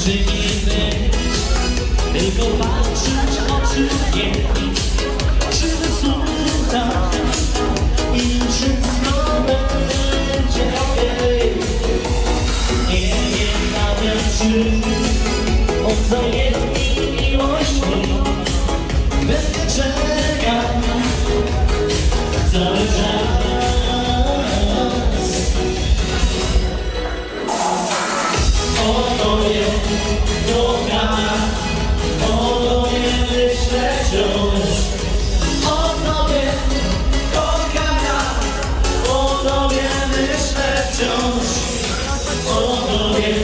przywiny Tylko patrzeć oczy nie Czy wysłucha i wszystko będzie Nie wiem nawet czy on zajęty wciąż o tobie